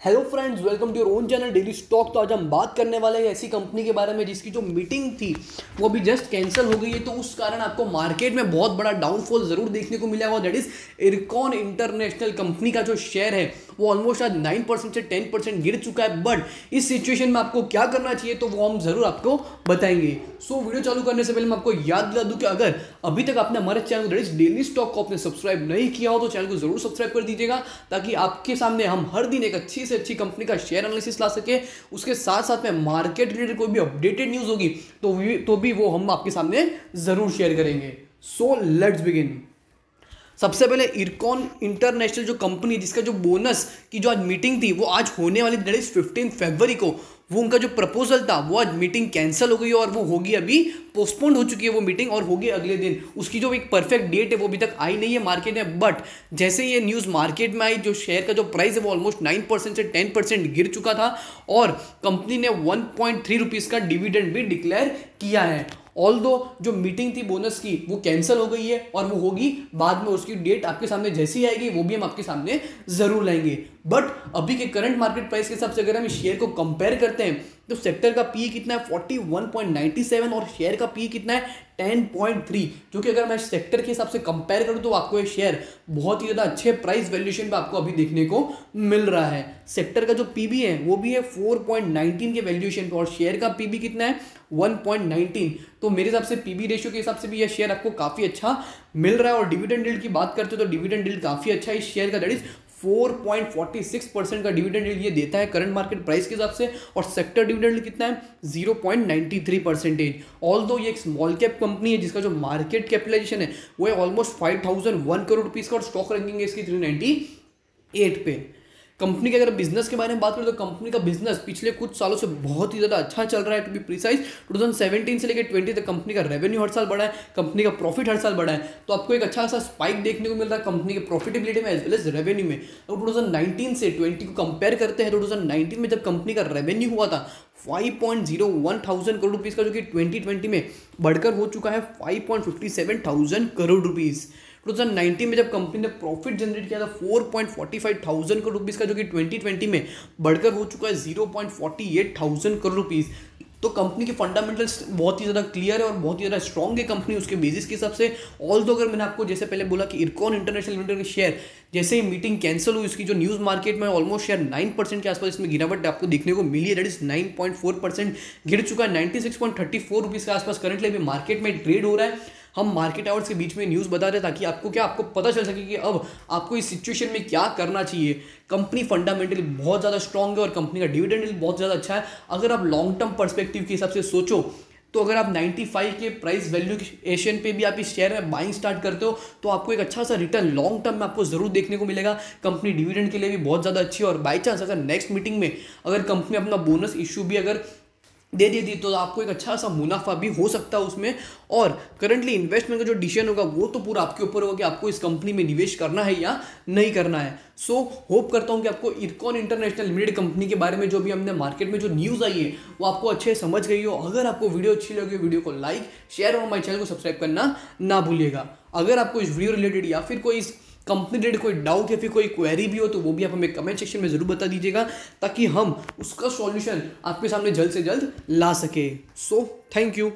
Hello friends welcome to your own channel daily stock तो आज हम बात करने वाले हैं ऐसी कंपनी के बारे में जिसकी जो मीटिंग थी वो अभी जस्ट कैंसिल हो गई है। तो उस कारण आपको मार्केट में बहुत बड़ा डाउनफॉल ज़रूर देखने को मिला और that is IRCON international company का जो शेयर है वो ऑलमोस्ट आज नाइन परसेंट से टेन परसेंट गिर चुका है। बट इस सिचुएशन में आपको क्या करना चाहिए तो वो हम ज़रूर आपको बताएँगे। सो so, वीडियो चालू करने से पहले मैं आपको याद दिला दूँ कि अगर अभी तक आपने हमारे channel that is daily stock को आपने सब्सक्राइब नहीं किया हो तो चैनल को ज़रूर सब्सक्राइब कर दीजिएगा ताकि आपके सामने हम हर दिन एक अच्छी से अच्छी कंपनी का शेयर एनालिसिस ला सके, उसके साथ साथ में मार्केट रिलेटेड कोई भी अपडेटेड न्यूज़ होगी तो भी तो भी वो हम आपके सामने ज़रूर शेयर करेंगे। सो लेट्स बिगिन सबसे पहले इरकॉन इंटरनेशनल जो कंपनी जिसका जो बोनस की जो आज मीटिंग थी, वो आज होने वाली दैट इज़ फिफ्टीन फेबरी को। वो उनका जो प्रपोजल था, वो आज मीटिंग कैंसिल हो गई और वो होगी अभी पोस्टपोन्ड हो चुकी है वो मीटिंग और होगी अगले दिन। उसकी जो एक परफेक्ट डेट है वो अभी तक आई नहीं है मार्केट में, बट जैसे ये न्यूज़ मार्केट में आई, जो शेयर का जो प्राइस है वो ऑलमोस्ट नाइन परसेंट से टेन परसेंट गिर चुका था और कंपनी ने वन पॉइंट थ्री रुपीज़ का डिविडेंड भी डिक्लेयर किया है। ऑल दो जो मीटिंग थी बोनस की, वो कैंसिल हो गई है और वो होगी बाद में उसकी डेट आपके सामने जैसी आएगी, वो भी हम आपके सामने ज़रूर लाएँगे। बट अभी के करंट मार्केट प्राइस के हिसाब से अगर हम शेयर को कंपेयर करते हैं तो सेक्टर का पी कितना है? Forty one point ninety seven और शेयर का पी कितना है? टेन पॉइंट थ्री जो कि अगर मैं सेक्टर के हिसाब से कंपेयर करूँ तो आपको ये शेयर बहुत ही ज़्यादा अच्छे प्राइस वैल्यूएशन पे आपको अभी देखने को मिल रहा है। सेक्टर का जो पीबी है, वो भी है फोर पॉइंट नाइनटीन के वैल्यूएशन पे और शेयर का पीबी कितना है? वन पॉइंट नाइनटीन तो मेरे हिसाब से पीबी रेशियो के हिसाब से भी यह शेयर आपको काफ़ी अच्छा मिल रहा है। और डिविडेंड डील की बात करते हो तो डिविडेंड डील काफ़ी अच्छा है इस शेयर का दैट इज़ 4.46 परसेंट का डिविडेंड ये देता है करंट मार्केट प्राइस के हिसाब से और सेक्टर डिविडेंड कितना है? 0.93 परसेंटेज ऑल दो ये एक स्मॉल कैप कंपनी है जिसका जो मार्केट कैपिटलाइजेशन है, वो है ऑलमोस्ट 5001 करोड़ रुपीज़ का और स्टॉक रैंकिंग है इसकी 398 पे। कंपनी के अगर बिज़नेस के बारे में बात करें तो कंपनी का बिज़नेस पिछले कुछ सालों से बहुत ही ज़्यादा अच्छा चल रहा है टू बी प्रिसाइज 2017 से लेकर 20 तक कंपनी का रेवेन्यू हर साल बढ़ा है, कंपनी का प्रॉफिट हर साल बढ़ा है। तो आपको एक अच्छा खासा स्पाइक देखने को मिल रहा है कंपनी के प्रॉफिटेबिलिटी में एज वेल एज रेवेन्यू में। अगर टू से ट्वेंटी को कंपेयर करते हैं तो टू में जब कंपनी का रेवेन्यू हुआ था five point zero one thousand crore rupees का जो कि ट्वेंटी ट्वेंटी में बढ़कर हो चुका है five point fifty seven thousand crore rupees two thousand nineteen में जब कंपनी ने प्रॉफिट जनरेट किया था four point forty five thousand crore rupees का, जो कि ट्वेंटी ट्वेंटी में बढ़कर हो चुका है zero point forty eight thousand crore rupees तो कंपनी के फंडामेंटल्स बहुत ही ज़्यादा क्लियर है और बहुत ही ज़्यादा स्ट्रॉन्ग है कंपनी उसके बेसिस के हिसाब से. ऑल दो अगर मैंने आपको जैसे पहले बोला कि इरकॉन इंटरनेशनल लिमिटेड के शेयर जैसे ही मीटिंग कैंसिल हुई, उसकी जो न्यूज़ मार्केट में ऑलमोस्ट शेयर नाइन परसेंट के आसपास इसमें गिरावट आपको देखने को मिली है that is nine point four percent गिर चुका है ninety six point thirty four rupees के आसपास करंटली अभी मार्केट में ट्रेड हो रहा है. हम मार्केट आवर्स के बीच में न्यूज़ बता रहे ताकि आपको क्या, आपको पता चल सके कि अब आपको इस सिचुएशन में क्या करना चाहिए। कंपनी फंडामेंटली बहुत ज़्यादा स्ट्रॉन्ग है और कंपनी का डिविडेंड बहुत ज़्यादा अच्छा है। अगर आप लॉन्ग टर्म परस्पेक्टिव के हिसाब से सोचो तो अगर आप 95 के प्राइस वैल्यू एशियन पे भी आप इस शेयर में बाइंग स्टार्ट करते हो तो आपको एक अच्छा सा रिटर्न लॉन्ग टर्म में आपको ज़रूर देखने को मिलेगा। कंपनी डिविडेंड के लिए भी बहुत ज़्यादा अच्छी है और बाई चांस अगर नेक्स्ट मीटिंग में अगर कंपनी अपना बोनस इशू भी अगर दे दी तो आपको एक अच्छा सा मुनाफा भी हो सकता है उसमें। और करंटली इन्वेस्टमेंट का जो डिसीज़न होगा वो तो पूरा आपके ऊपर होगा कि आपको इस कंपनी में निवेश करना है या नहीं करना है। सो so, होप करता हूँ कि आपको इरकॉन इंटरनेशनल लिमिटेड कंपनी के बारे में जो भी हमने मार्केट में जो न्यूज़ आई है वो आपको अच्छे समझ गई हो। अगर आपको वीडियो अच्छी लगी वीडियो को लाइक शेयर और हमारे चैनल को सब्सक्राइब करना ना भूलिएगा। अगर आपको इस वीडियो रिलेटेड या फिर कोई इस कंपनी रिलेटेड कोई डाउट या फिर कोई क्वेरी भी हो तो वो भी आप हमें कमेंट सेक्शन में ज़रूर बता दीजिएगा, ताकि हम उसका सॉल्यूशन आपके सामने जल्द से जल्द ला सके। So thank you